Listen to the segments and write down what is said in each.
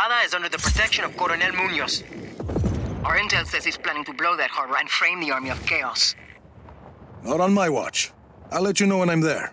Puerto Espada is under the protection of Coronel Munoz. Our intel says he's planning to blow that harbor and frame the army of chaos. Not on my watch. I'll let you know when I'm there.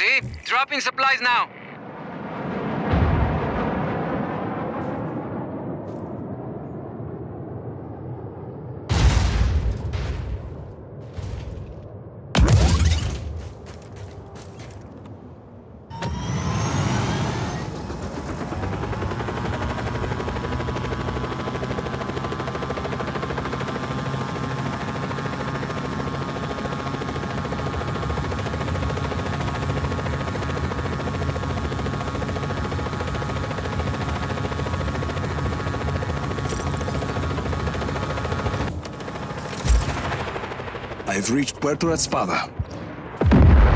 See? Dropping supplies now. I've reached Puerto Espada.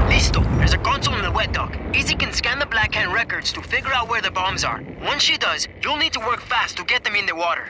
Listo. There's a console in the wet dock. Izzy can scan the Black Hand records to figure out where the bombs are. Once she does, you'll need to work fast to get them in the water.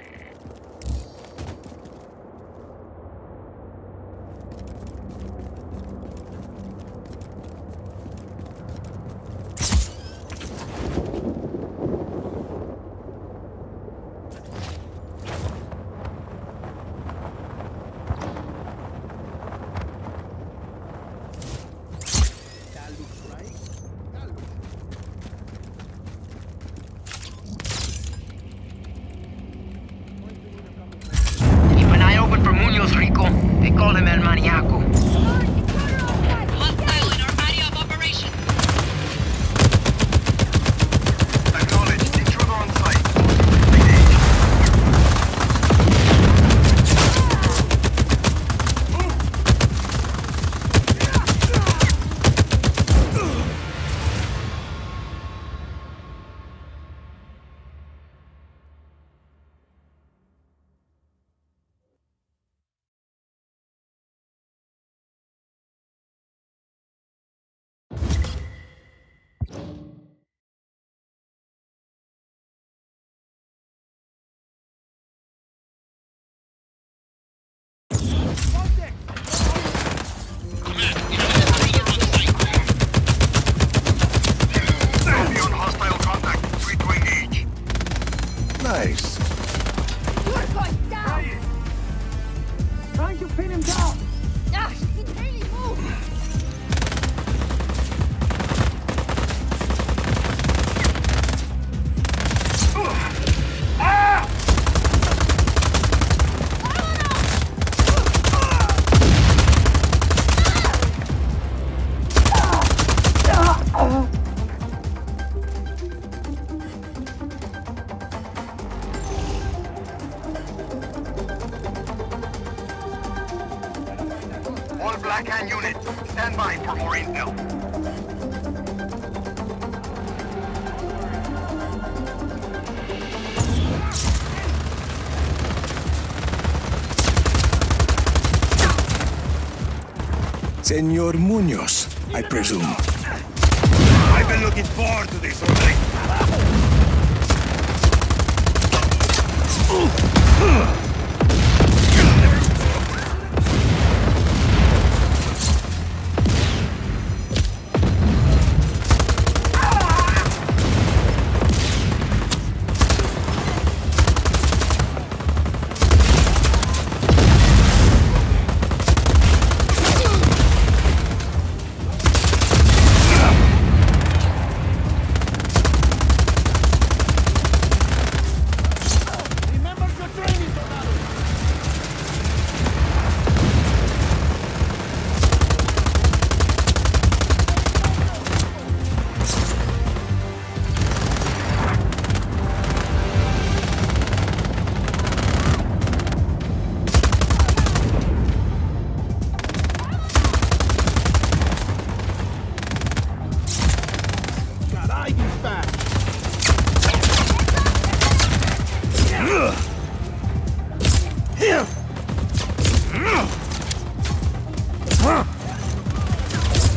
Senor Munoz, I presume. I've been looking forward to this.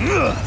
All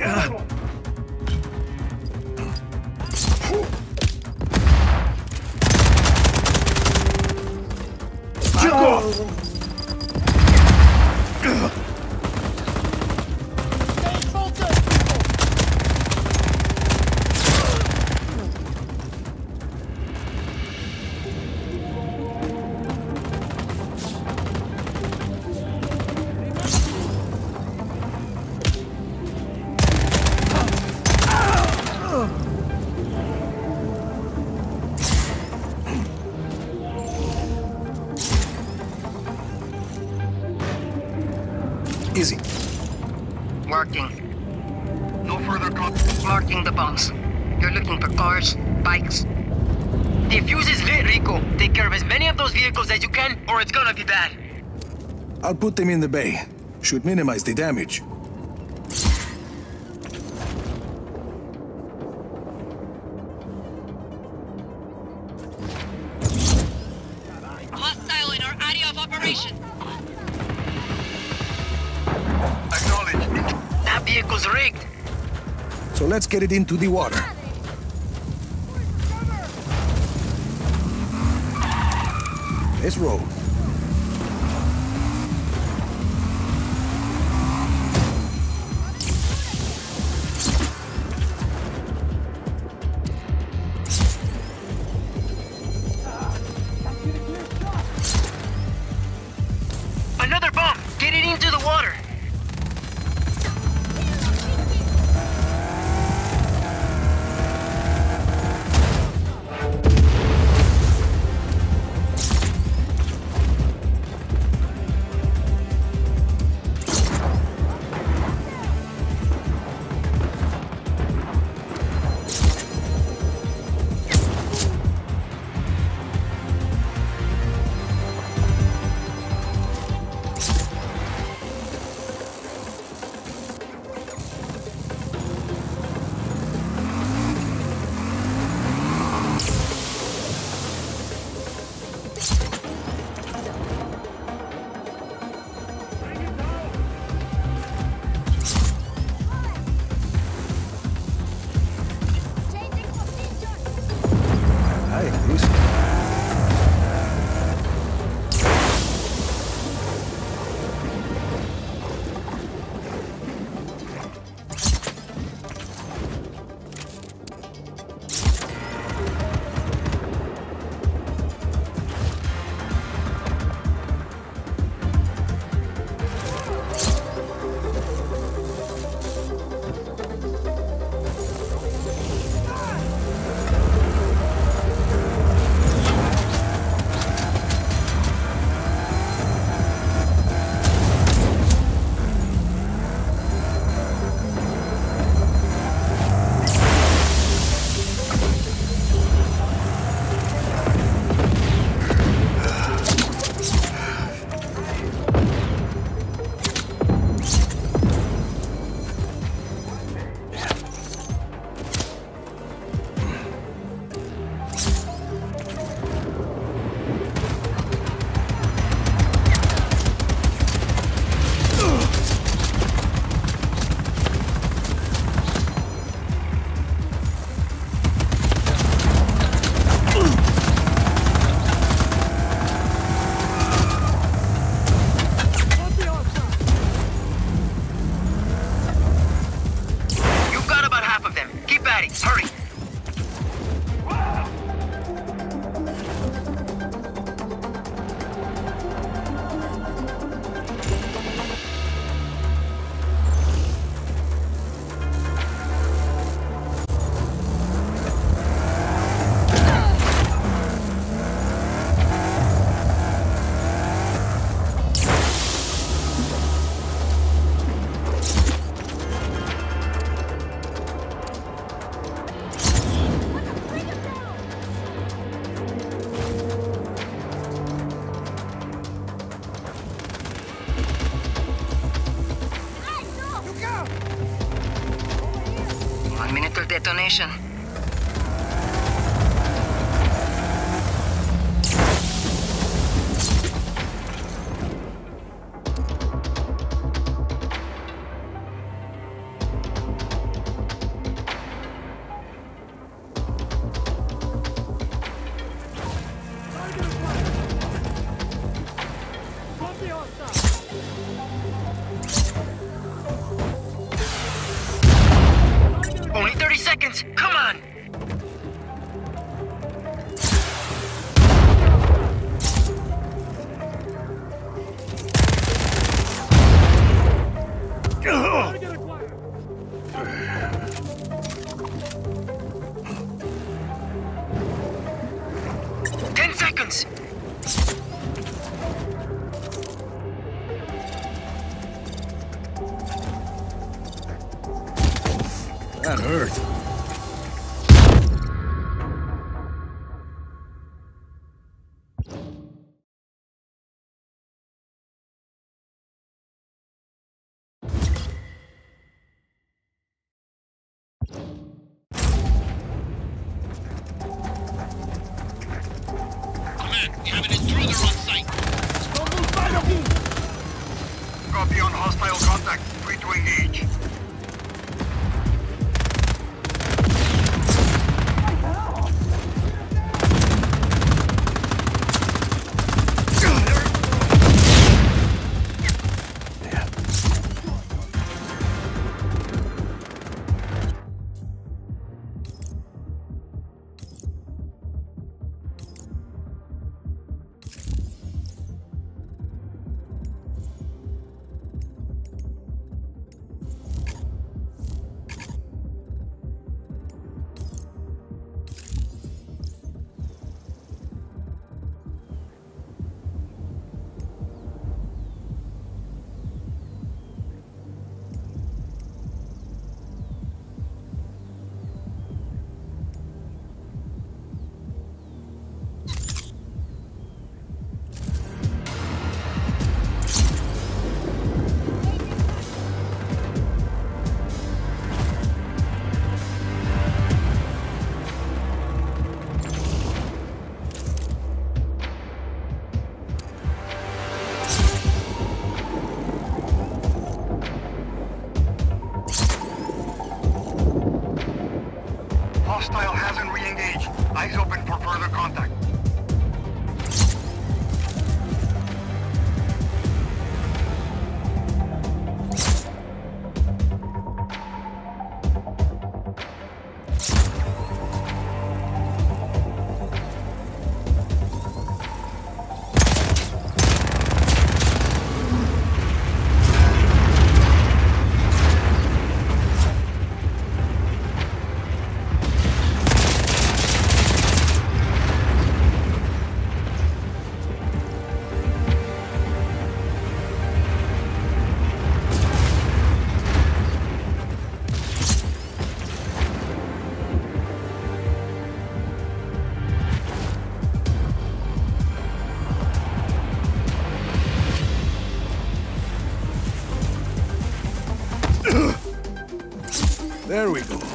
Back I'll put them in the bay. Should minimize the damage. Hostile in our area of operation. Acknowledged. That vehicle's rigged. So let's get it into the water. Let's roll. There we go.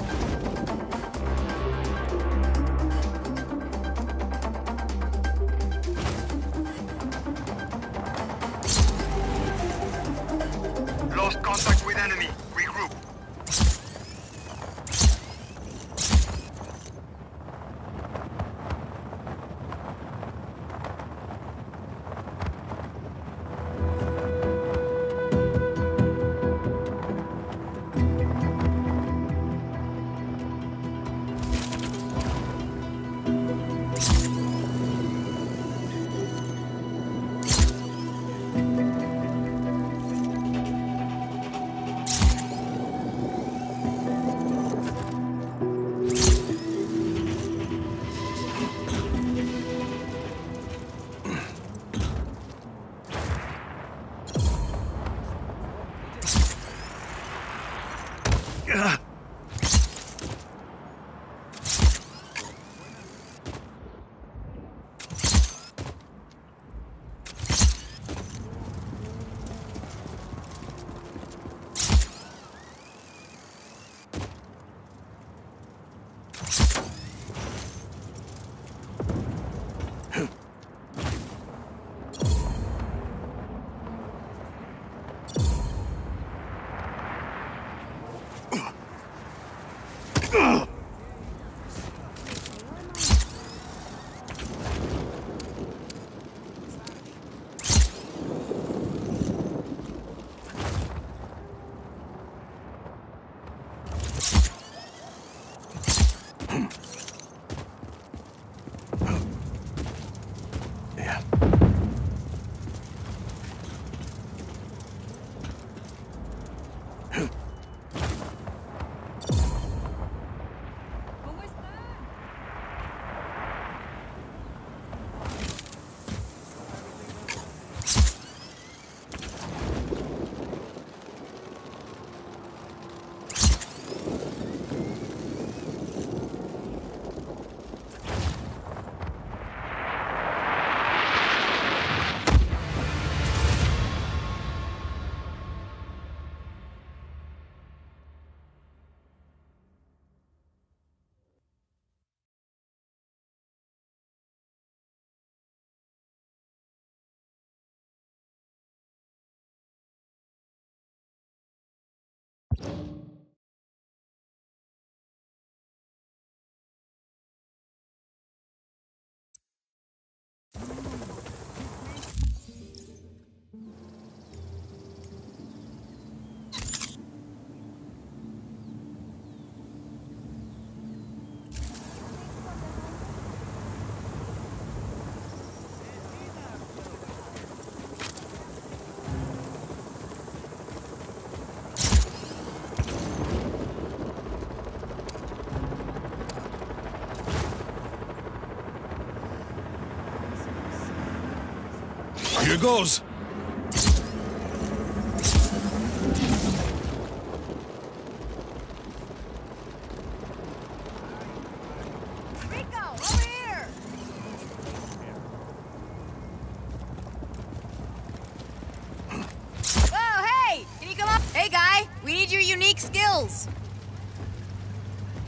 Unique skills!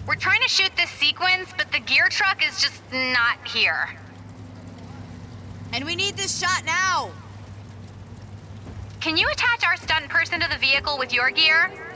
We're trying to shoot this sequence, but the gear truck is just not here. And we need this shot now! Can you attach our stunt person to the vehicle with your gear?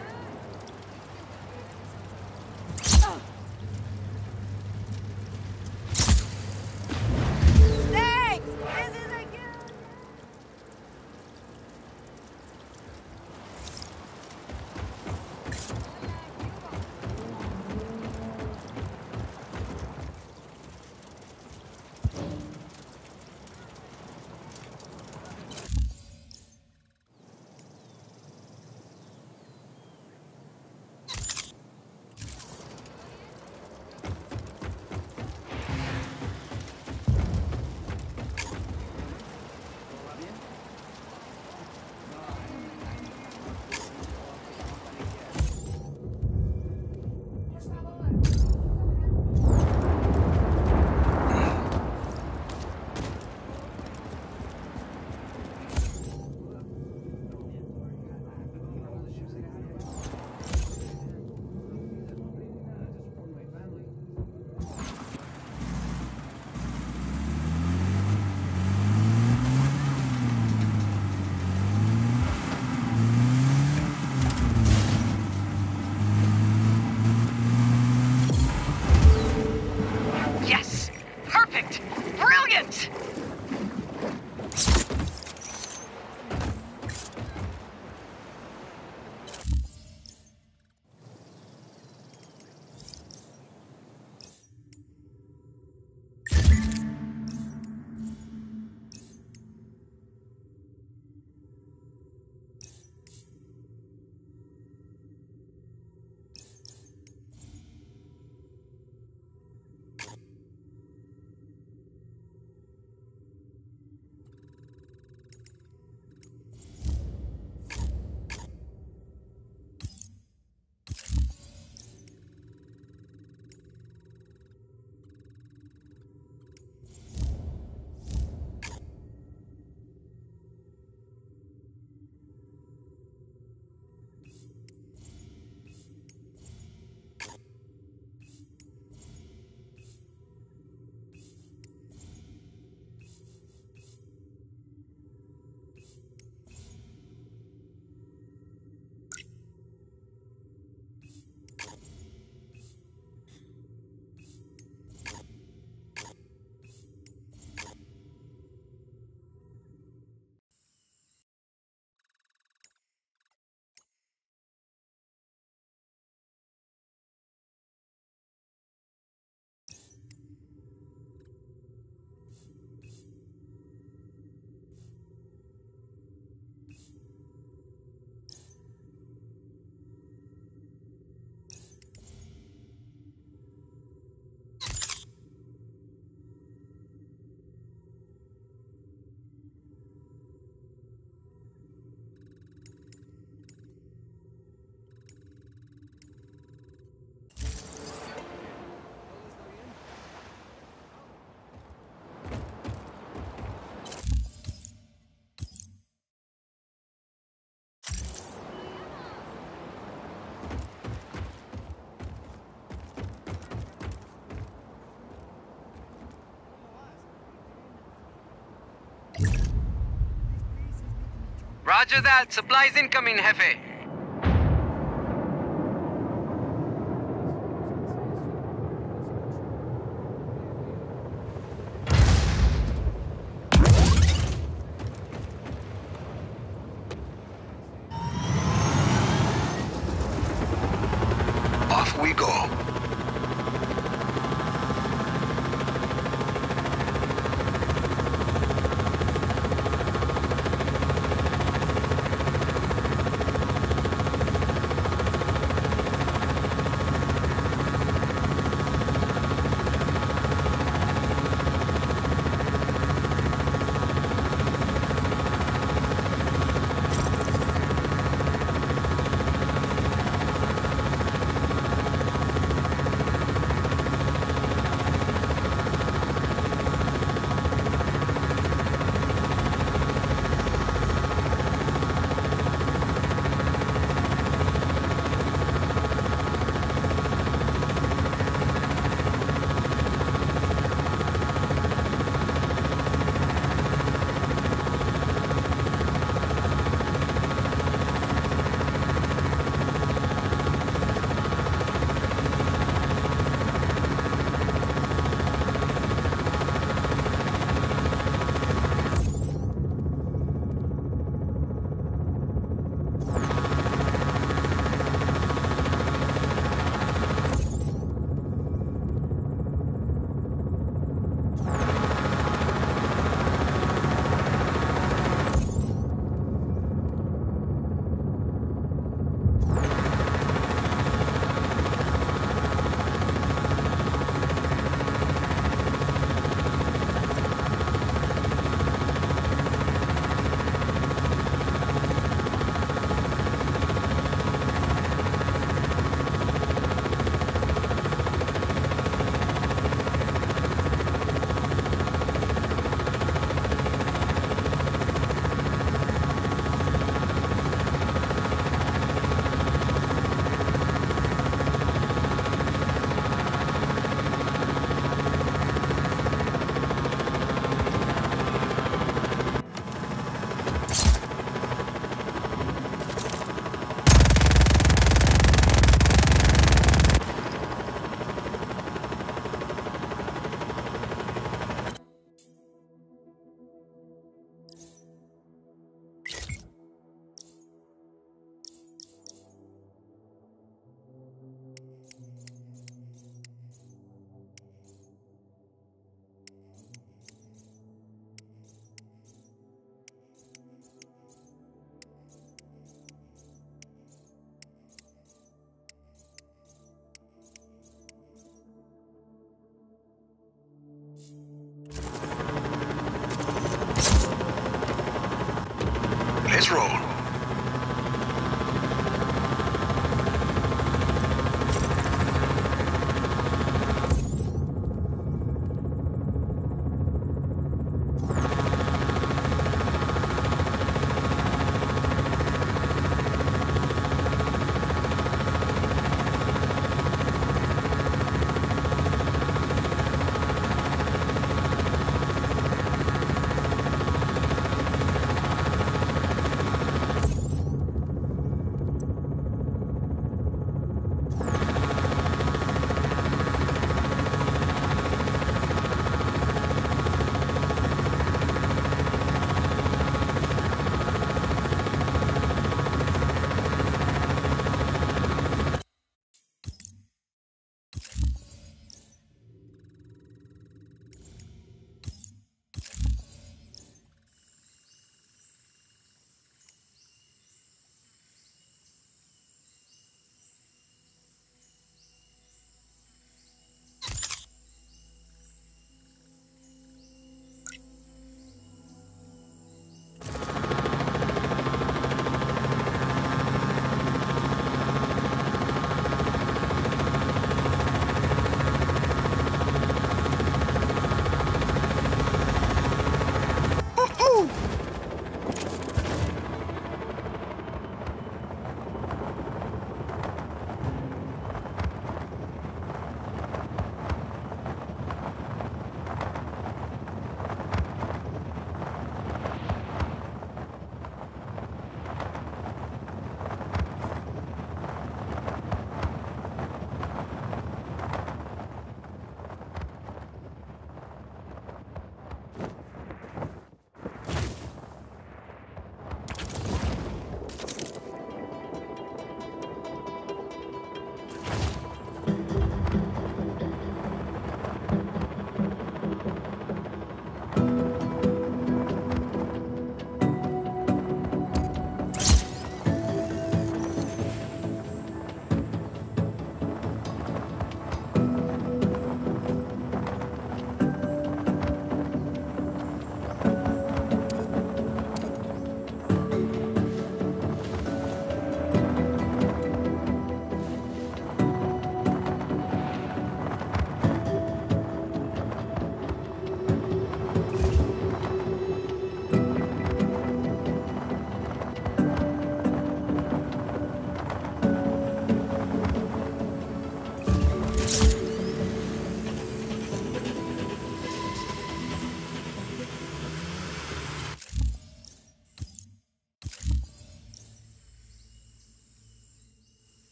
Roger that. Supplies incoming, Jefe.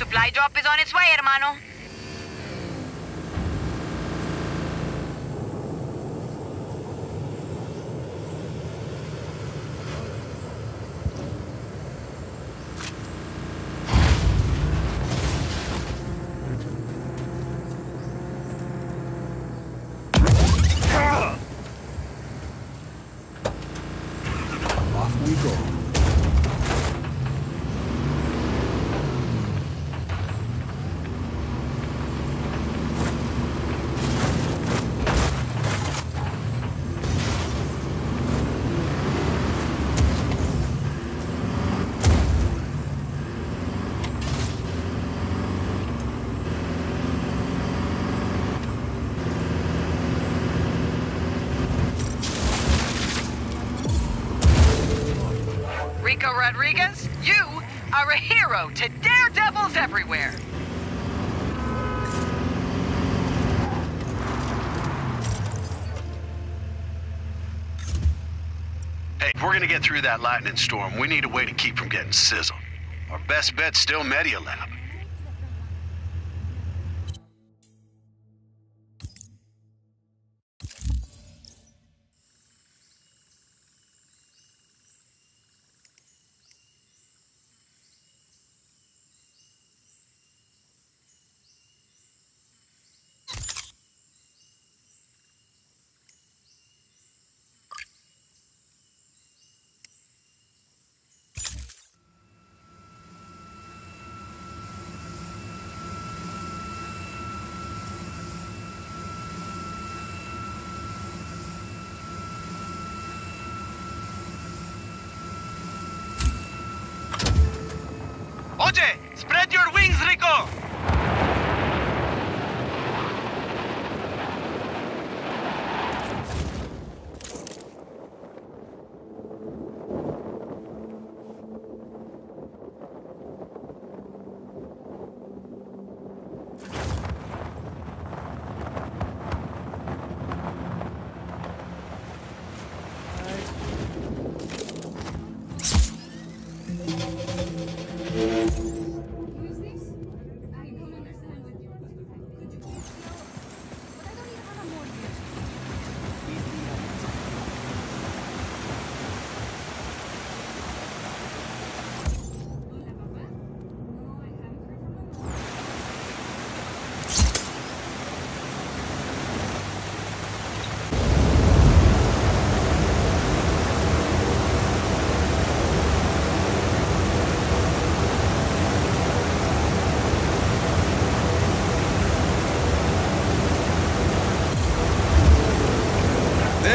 Supply drop is on its way, hermano. Off we go. Through that lightning storm, we need a way to keep from getting sizzled. Our best bet's still Media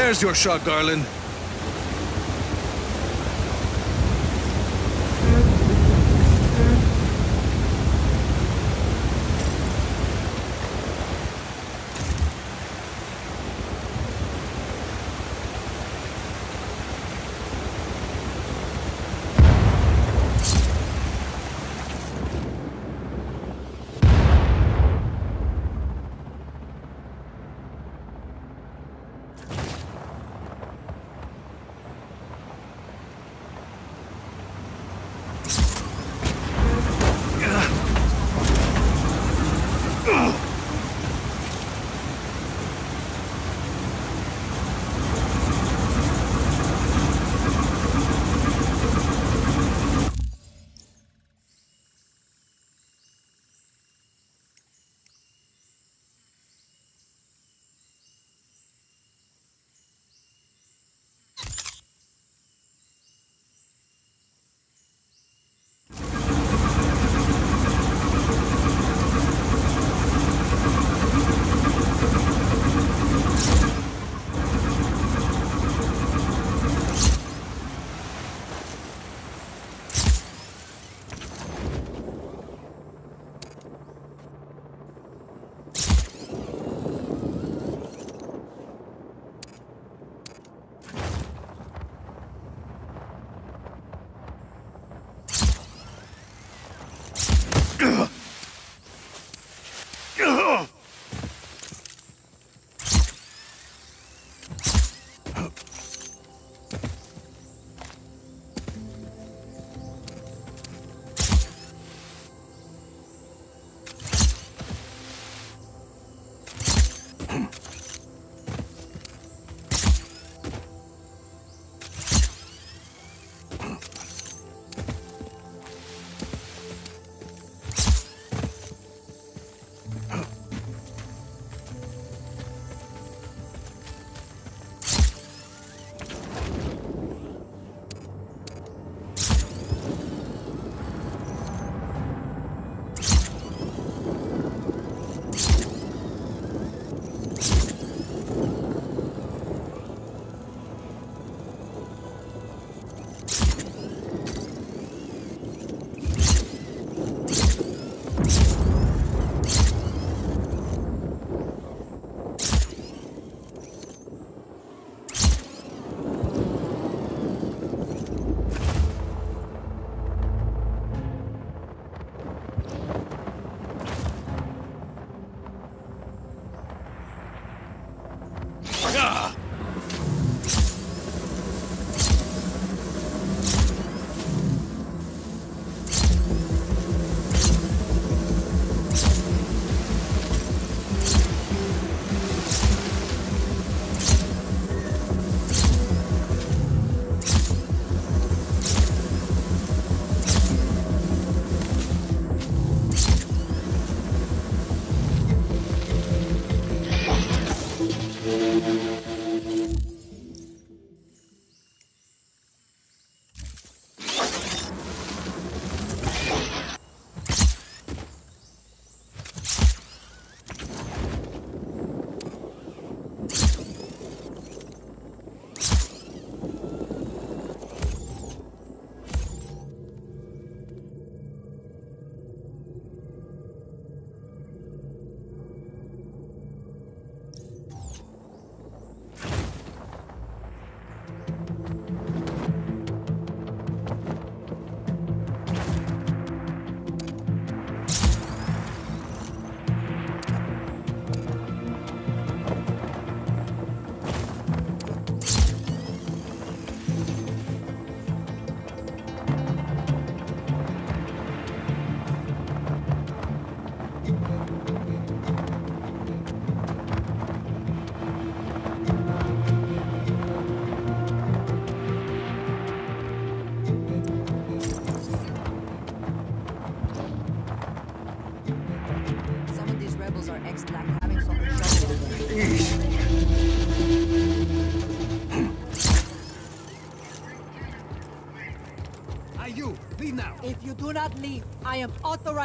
There's your shot, Garland.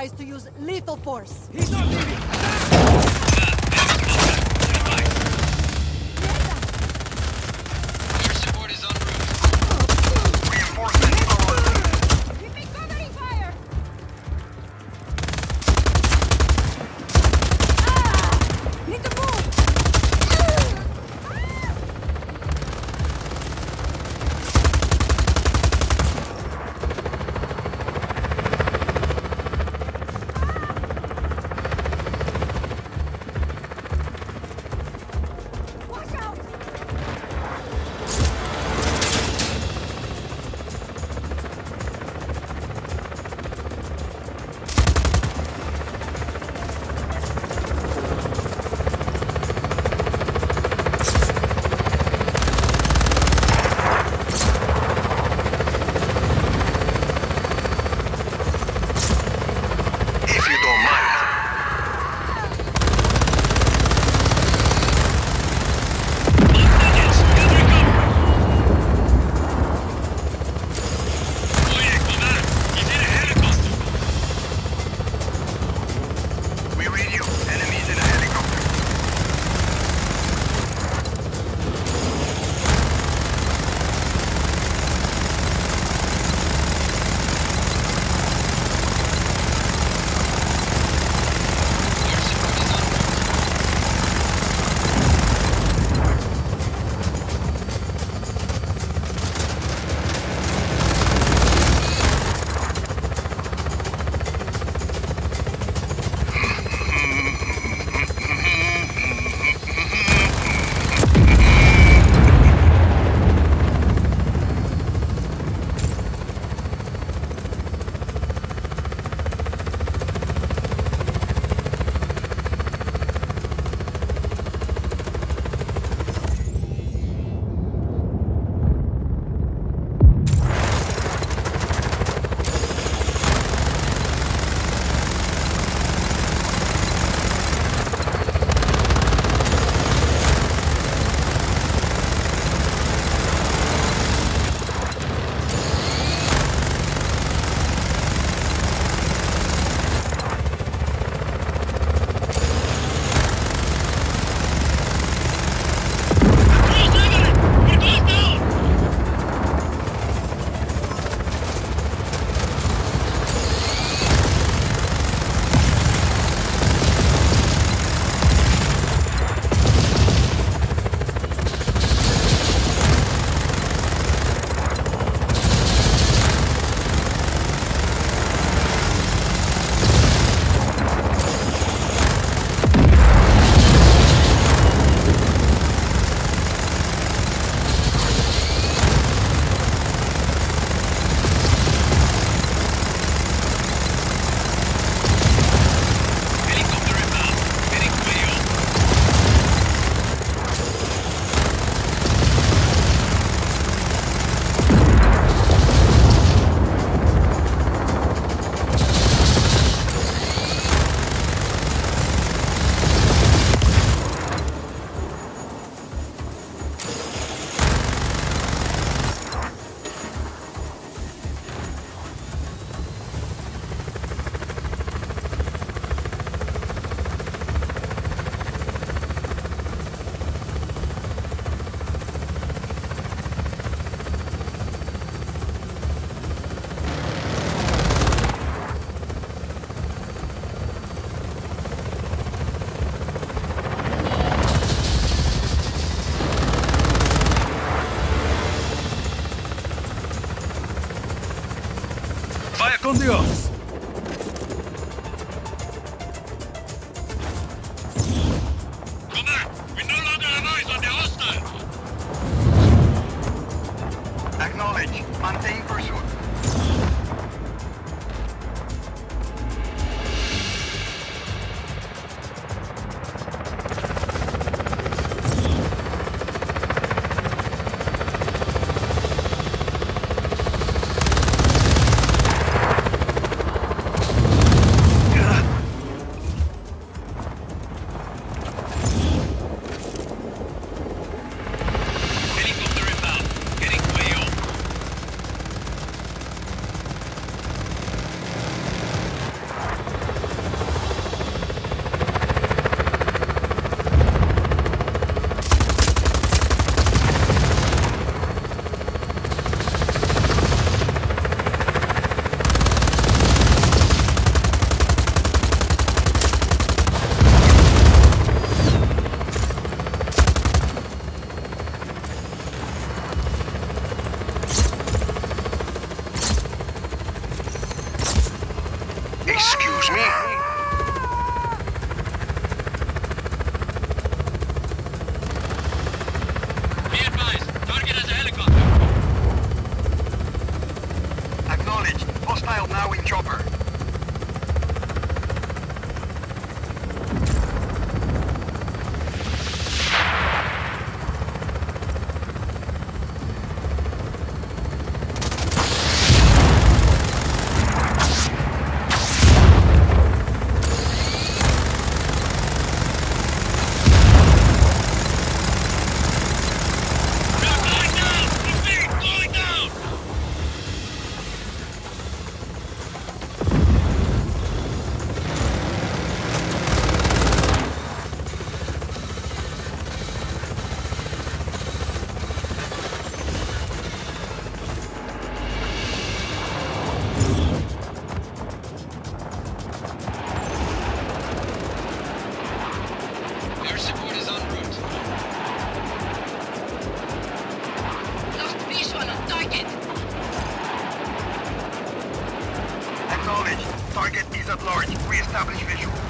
Authorized to use lethal force. He's not leaving. Re-establish visual.